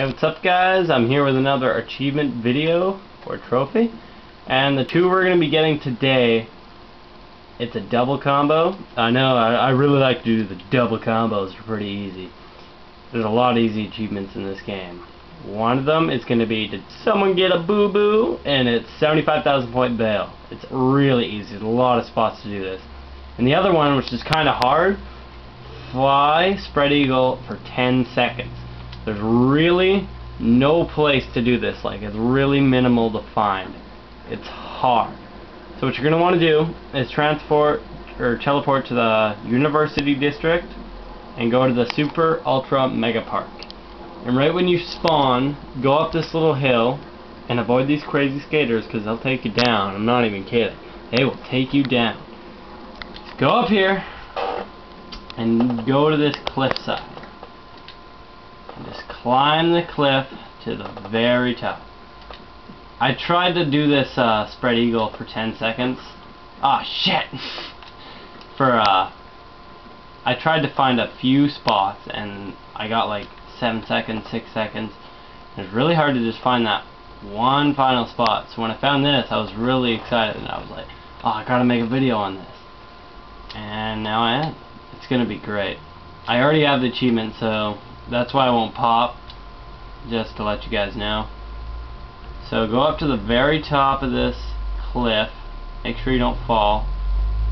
Hey, what's up guys? I'm here with another achievement video or trophy. And the two we're going to be getting today, it's a double combo. I know, I, I really like to do the double combos, they're pretty easy. There's a lot of easy achievements in this game. One of them is going to be, did someone get a boo-boo? And it's 75,000 point bail. It's really easy, there's a lot of spots to do this. And the other one, which is kind of hard, fly spread eagle for 10 seconds. There's really no place to do this. Like, it's really minimal to find. It's hard. So what you're going to want to do is transport or teleport to the University District and go to the Super Ultra Mega Park. And right when you spawn, go up this little hill and avoid these crazy skaters because they'll take you down. I'm not even kidding. They will take you down. Go up here and go to this cliffside climb the cliff to the very top. I tried to do this uh, spread eagle for 10 seconds. Ah, shit! for, uh, I tried to find a few spots and I got like 7 seconds, 6 seconds. It was really hard to just find that one final spot. So when I found this, I was really excited and I was like, oh, I gotta make a video on this. And now I am. It's gonna be great. I already have the achievement, so that's why I won't pop just to let you guys know. So go up to the very top of this cliff. Make sure you don't fall.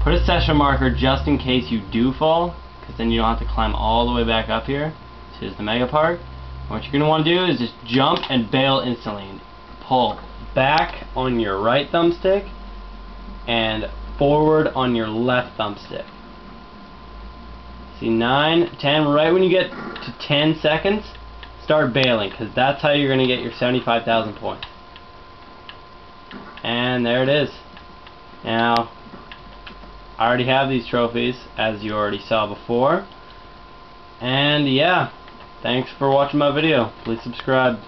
Put a session marker just in case you do fall because then you don't have to climb all the way back up here to the mega park. What you're going to want to do is just jump and bail instantly. Pull back on your right thumbstick and forward on your left thumbstick. See, 9, 10, right when you get to 10 seconds, start bailing, because that's how you're going to get your 75,000 points. And there it is. Now, I already have these trophies, as you already saw before. And yeah, thanks for watching my video. Please subscribe.